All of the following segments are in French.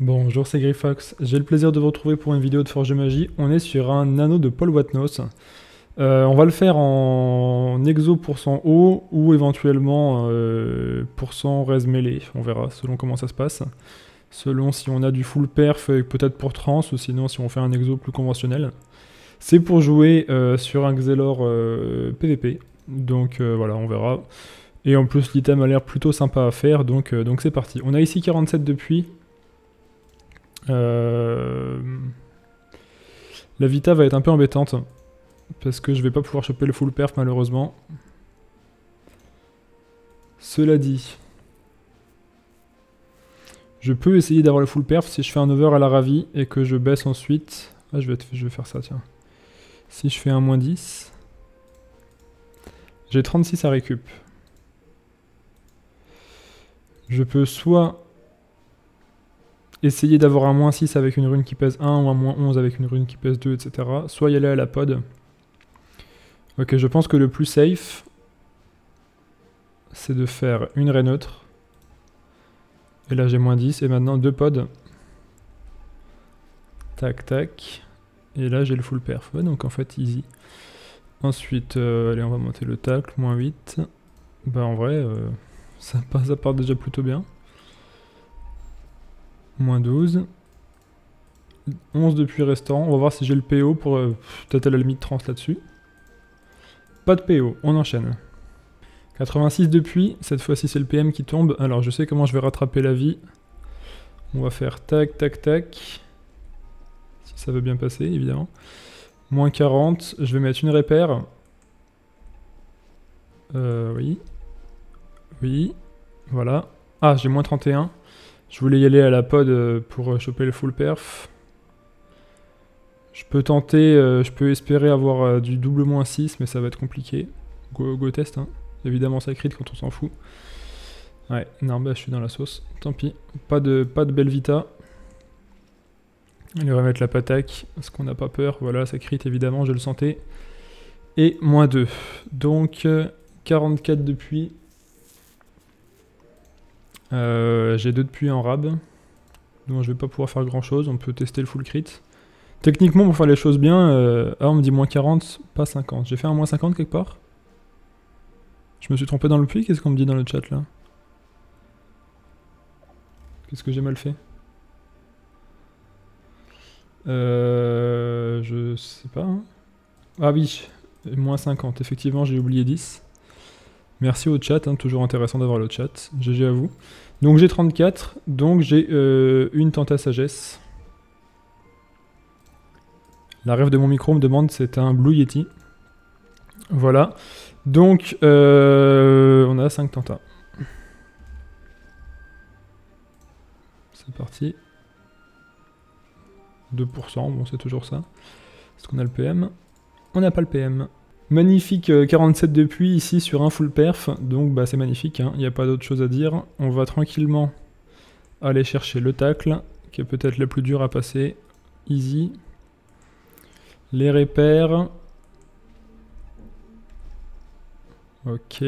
Bonjour, c'est Griffox. J'ai le plaisir de vous retrouver pour une vidéo de Forge Magie. On est sur un nano de Paul Watnos. Euh, on va le faire en exo pour son haut ou éventuellement euh, pour son res mêlé. On verra selon comment ça se passe. Selon si on a du full perf, peut-être pour trans, ou sinon si on fait un exo plus conventionnel. C'est pour jouer euh, sur un Xelor PVP. Donc voilà, on verra. Et en plus, l'item a l'air plutôt sympa à faire, donc donc c'est parti. On a ici 47 depuis. La Vita va être un peu embêtante. Parce que je vais pas pouvoir choper le full perf malheureusement. Cela dit, je peux essayer d'avoir le full perf si je fais un over à la ravi et que je baisse ensuite. Ah, je vais, je vais faire ça, tiens. Si je fais un moins 10, j'ai 36 à récup. Je peux soit essayer d'avoir un moins 6 avec une rune qui pèse 1 ou un moins 11 avec une rune qui pèse 2, etc. Soit y aller à la pod Ok, je pense que le plus safe, c'est de faire une raie neutre. Et là j'ai moins 10, et maintenant deux pods. Tac, tac. Et là j'ai le full perf, donc en fait easy. Ensuite, euh, allez on va monter le tacle, moins 8. Bah en vrai, euh, ça, ça part déjà plutôt bien. Moins 12. 11 depuis restant. On va voir si j'ai le PO pour euh, peut-être à la limite trans là-dessus. Pas de PO, on enchaîne. 86 depuis, cette fois-ci c'est le PM qui tombe. Alors je sais comment je vais rattraper la vie. On va faire tac, tac, tac. Si ça veut bien passer, évidemment. Moins 40, je vais mettre une répère. Euh, oui. Oui. Voilà. Ah, j'ai moins 31. Je voulais y aller à la pod euh, pour choper le full perf. Je peux tenter, euh, je peux espérer avoir euh, du double moins 6, mais ça va être compliqué. Go, test, hein. évidemment ça crit quand on s'en fout. Ouais, non, bah je suis dans la sauce, tant pis. Pas de, pas de belle vita. On va mettre la pataque, parce qu'on n'a pas peur. Voilà, ça crit évidemment, je le sentais. Et moins 2. Donc, 44 de puits. Euh, j'ai 2 de puits en rab. Donc je vais pas pouvoir faire grand chose, on peut tester le full crit. Techniquement, pour faire les choses bien, euh, on me dit moins 40, pas 50. J'ai fait un moins 50 quelque part Je me suis trompé dans le puits Qu'est-ce qu'on me dit dans le chat là? Qu'est-ce que j'ai mal fait? Euh. Je sais pas. Hein. Ah oui, moins 50. Effectivement, j'ai oublié 10. Merci au chat, hein, toujours intéressant d'avoir le chat. GG à vous. Donc j'ai 34, donc j'ai euh, une tenta sagesse. La rêve de mon micro me demande c'est un Blue Yeti. Voilà. Donc, euh, on a 5 tentas. C'est parti. 2%, bon c'est toujours ça. Est-ce qu'on a le PM On n'a pas le PM. Magnifique 47 de puits ici sur un full perf, donc bah c'est magnifique, il hein. n'y a pas d'autre chose à dire. On va tranquillement aller chercher le tacle, qui est peut-être le plus dur à passer. Easy. Les repères. Ok.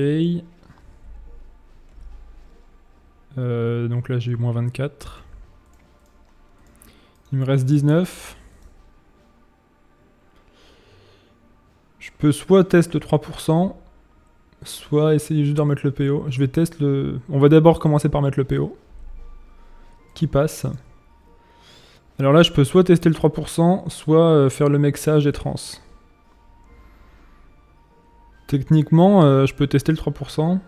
Euh, donc là j'ai eu moins 24. Il me reste 19. Peux soit tester le 3%, soit essayer juste de remettre le PO. Je vais tester le... On va d'abord commencer par mettre le PO. Qui passe. Alors là, je peux soit tester le 3%, soit euh, faire le mexage et trans. Techniquement, euh, je peux tester le 3%.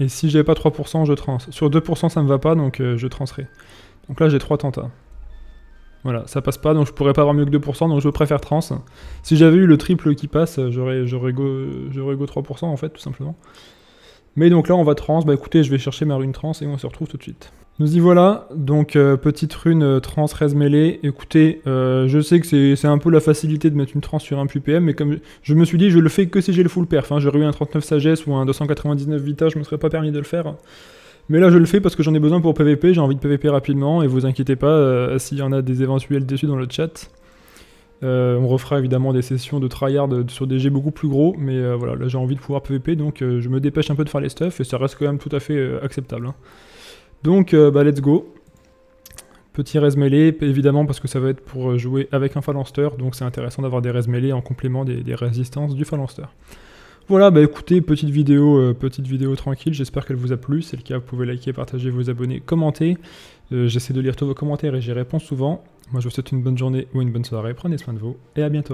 Et si j'ai pas 3%, je trans. Sur 2%, ça me va pas, donc euh, je transerai. Donc là, j'ai 3 tentas. Voilà, ça passe pas, donc je pourrais pas avoir mieux que 2%, donc je préfère trans. Si j'avais eu le triple qui passe, j'aurais go, go 3% en fait, tout simplement. Mais donc là, on va trans. Bah écoutez, je vais chercher ma rune trans et on se retrouve tout de suite. Nous y voilà, donc euh, petite rune euh, trans res mêlée. Écoutez, euh, je sais que c'est un peu la facilité de mettre une trans sur un PM, mais comme je me suis dit, je le fais que si j'ai le full perf. Hein. J'aurais eu un 39 sagesse ou un 299 vita, je me serais pas permis de le faire. Mais là, je le fais parce que j'en ai besoin pour PVP, j'ai envie de PVP rapidement, et vous inquiétez pas s'il y en a des éventuels déçus dans le chat. on refera évidemment des sessions de tryhard sur des G beaucoup plus gros, mais voilà, là j'ai envie de pouvoir PVP, donc je me dépêche un peu de faire les stuff, et ça reste quand même tout à fait acceptable. Hein. Donc, euh, bah, let's go. Petit res mêlé, évidemment, parce que ça va être pour jouer avec un phalanster, donc c'est intéressant d'avoir des res mêlés en complément des, des résistances du phalanster. Voilà, bah écoutez, petite vidéo, euh, petite vidéo tranquille, j'espère qu'elle vous a plu. Si c'est le cas, vous pouvez liker, partager, vous abonner, commenter. Euh, j'essaie de lire tous vos commentaires et j'y réponds souvent. Moi, je vous souhaite une bonne journée ou une bonne soirée. Prenez soin de vous et à bientôt.